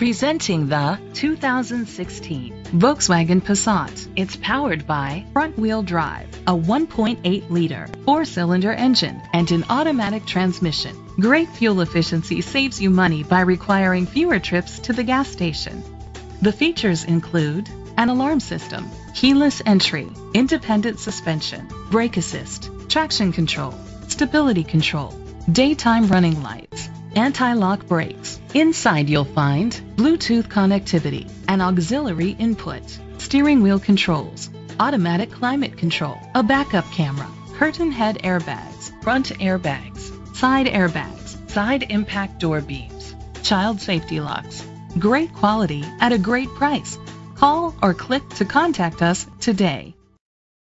Presenting the 2016 Volkswagen Passat. It's powered by front-wheel drive, a 1.8-liter four-cylinder engine, and an automatic transmission. Great fuel efficiency saves you money by requiring fewer trips to the gas station. The features include an alarm system, keyless entry, independent suspension, brake assist, traction control, stability control, daytime running lights, anti-lock brakes. Inside you'll find Bluetooth connectivity, an auxiliary input, steering wheel controls, automatic climate control, a backup camera, curtain head airbags, front airbags, side airbags, side impact door beams, child safety locks. Great quality at a great price. Call or click to contact us today.